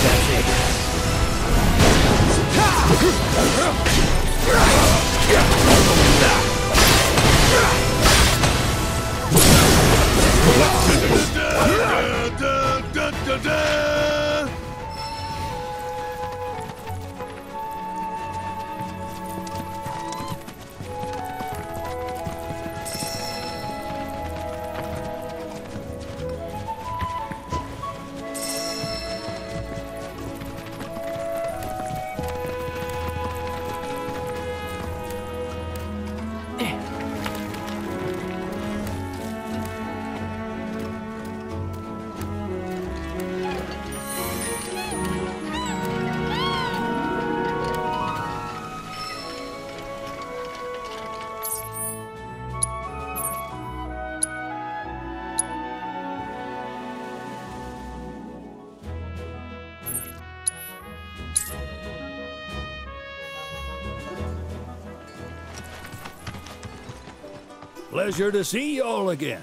That's it. Da da da! Pleasure to see y'all again.